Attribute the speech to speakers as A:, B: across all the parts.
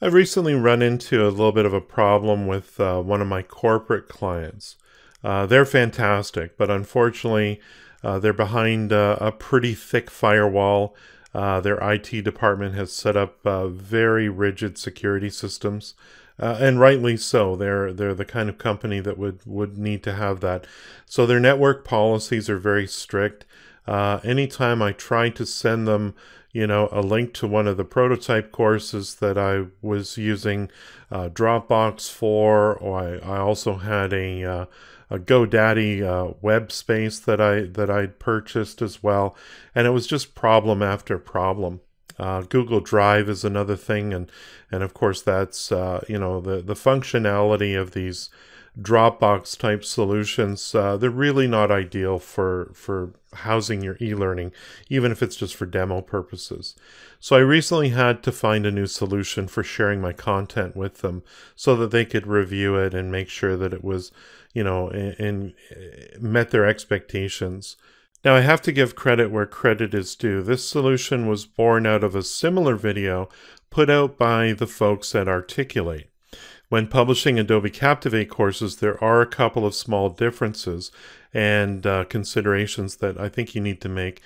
A: I've recently run into a little bit of a problem with uh, one of my corporate clients. Uh, they're fantastic, but unfortunately, uh, they're behind uh, a pretty thick firewall. Uh, their IT department has set up uh, very rigid security systems, and rightly so. They're they're the kind of company that would would need to have that. So their network policies are very strict. anytime I try to send them you know, a link to one of the prototype courses that I was using uh, Dropbox for, or I, I also had a, uh, a GoDaddy uh, web space that I that I'd purchased as well, and it was just problem after problem. Uh, Google Drive is another thing, and and of course that's uh, you know the the functionality of these Dropbox type solutions, uh, they're really not ideal for, for housing your e-learning, even if it's just for demo purposes. So I recently had to find a new solution for sharing my content with them so that they could review it and make sure that it was, you know, in, in met their expectations. Now I have to give credit where credit is due. This solution was born out of a similar video put out by the folks at Articulate. When publishing Adobe Captivate courses, there are a couple of small differences and uh, considerations that I think you need to make.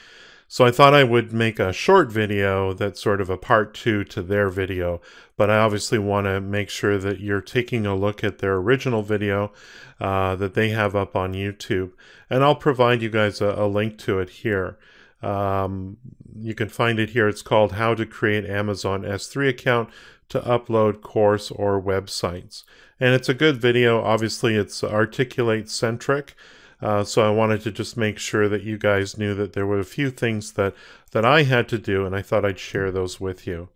A: So I thought I would make a short video that's sort of a part two to their video, but I obviously want to make sure that you're taking a look at their original video uh, that they have up on YouTube. And I'll provide you guys a, a link to it here. Um, you can find it here. It's called How to Create Amazon S3 Account to upload course or websites. And it's a good video. Obviously, it's Articulate centric. Uh, so I wanted to just make sure that you guys knew that there were a few things that, that I had to do, and I thought I'd share those with you.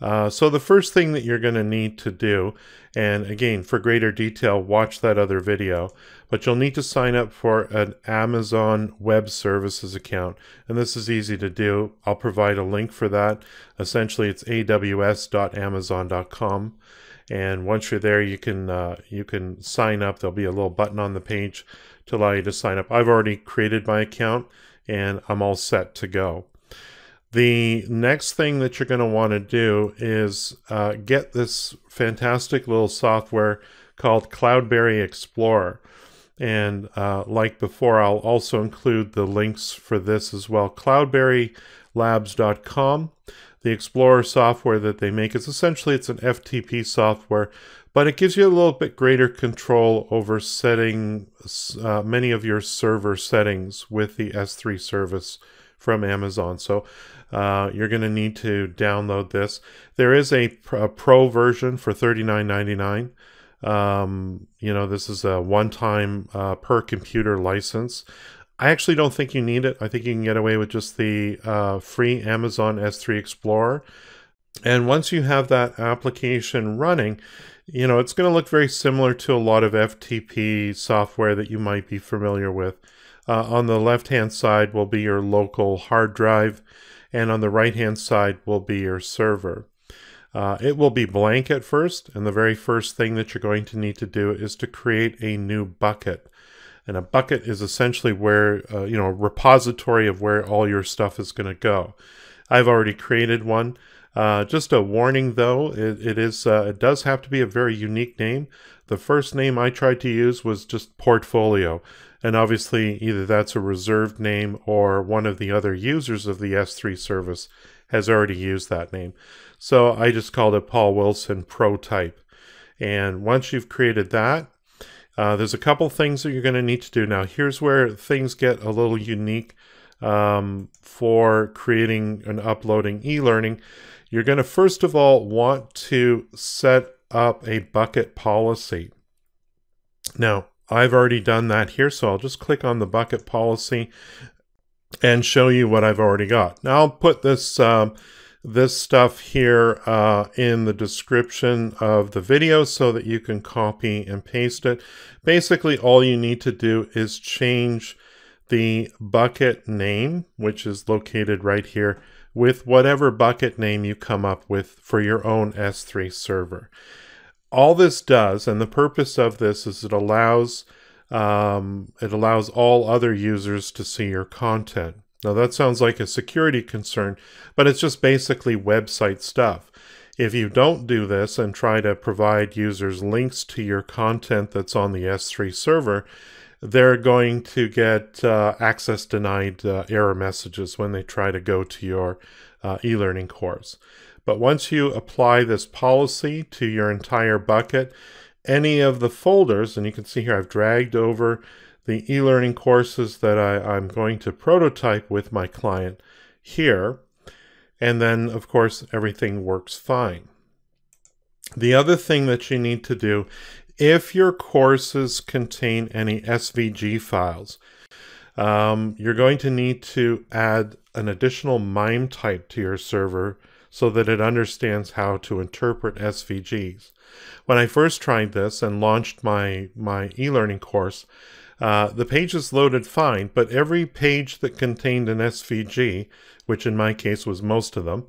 A: Uh, so the first thing that you're going to need to do, and again, for greater detail, watch that other video, but you'll need to sign up for an Amazon Web Services account. And this is easy to do. I'll provide a link for that. Essentially, it's aws.amazon.com. And once you're there, you can uh, you can sign up. There'll be a little button on the page to allow you to sign up. I've already created my account and I'm all set to go. The next thing that you're going to want to do is uh, get this fantastic little software called Cloudberry Explorer. And uh, like before, I'll also include the links for this as well. Cloudberrylabs.com. The Explorer software that they make is essentially it's an FTP software, but it gives you a little bit greater control over setting uh, many of your server settings with the S3 service from Amazon. So uh, you're going to need to download this. There is a, a pro version for $39.99. Um, you know, this is a one-time uh, per computer license. I actually don't think you need it. I think you can get away with just the uh, free Amazon S3 Explorer. And once you have that application running, you know, it's going to look very similar to a lot of FTP software that you might be familiar with. Uh, on the left-hand side will be your local hard drive, and on the right-hand side will be your server. Uh, it will be blank at first, and the very first thing that you're going to need to do is to create a new bucket. And a bucket is essentially where, uh, you know, a repository of where all your stuff is going to go. I've already created one. Uh, just a warning though, it, it is uh, it does have to be a very unique name. The first name I tried to use was just Portfolio, and obviously either that's a reserved name or one of the other users of the S3 service has already used that name. So I just called it Paul Wilson Protype. And once you've created that, uh, there's a couple things that you're going to need to do. Now, here's where things get a little unique um, for creating and uploading e-learning. You're going to first of all want to set up a bucket policy. Now, I've already done that here, so I'll just click on the bucket policy and show you what I've already got. Now I'll put this um, this stuff here uh, in the description of the video so that you can copy and paste it. Basically, all you need to do is change the bucket name, which is located right here, with whatever bucket name you come up with for your own S3 server. All this does, and the purpose of this is it allows um, it allows all other users to see your content. Now that sounds like a security concern, but it's just basically website stuff. If you don't do this and try to provide users links to your content that's on the S3 server, they're going to get uh, access denied uh, error messages when they try to go to your uh, e-learning course. But once you apply this policy to your entire bucket, any of the folders, and you can see here I've dragged over the e-learning courses that I, I'm going to prototype with my client here, and then of course everything works fine. The other thing that you need to do if your courses contain any SVG files, um, you're going to need to add an additional MIME type to your server so that it understands how to interpret SVGs. When I first tried this and launched my, my e-learning course, uh, the pages loaded fine, but every page that contained an SVG, which in my case was most of them,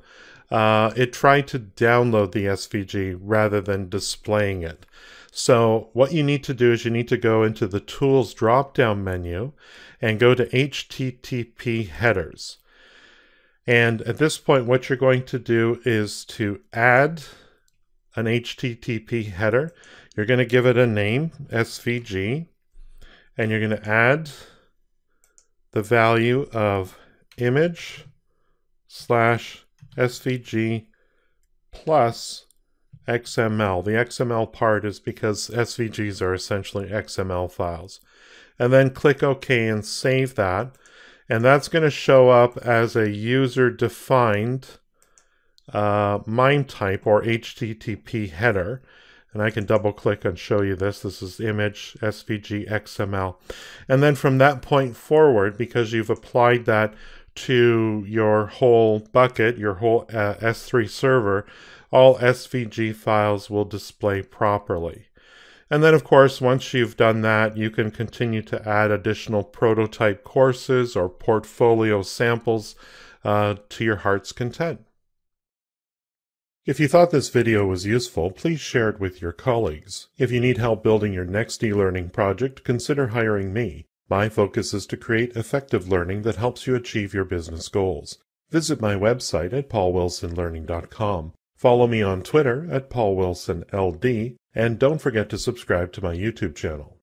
A: uh, it tried to download the SVG rather than displaying it. So what you need to do is you need to go into the Tools drop-down menu and go to HTTP headers. And at this point, what you're going to do is to add an HTTP header. You're going to give it a name, SVG, and you're going to add the value of image slash SVG plus XML. The XML part is because SVGs are essentially XML files. And then click OK and save that. And that's going to show up as a user-defined uh, MIME type or HTTP header. And I can double click and show you this. This is image SVG XML. And then from that point forward, because you've applied that to your whole bucket, your whole uh, S3 server, all SVG files will display properly. And then, of course, once you've done that, you can continue to add additional prototype courses or portfolio samples uh, to your heart's content. If you thought this video was useful, please share it with your colleagues. If you need help building your next e-learning project, consider hiring me. My focus is to create effective learning that helps you achieve your business goals. Visit my website at paulwilsonlearning.com. Follow me on Twitter at Paul Wilson LD, and don't forget to subscribe to my YouTube channel.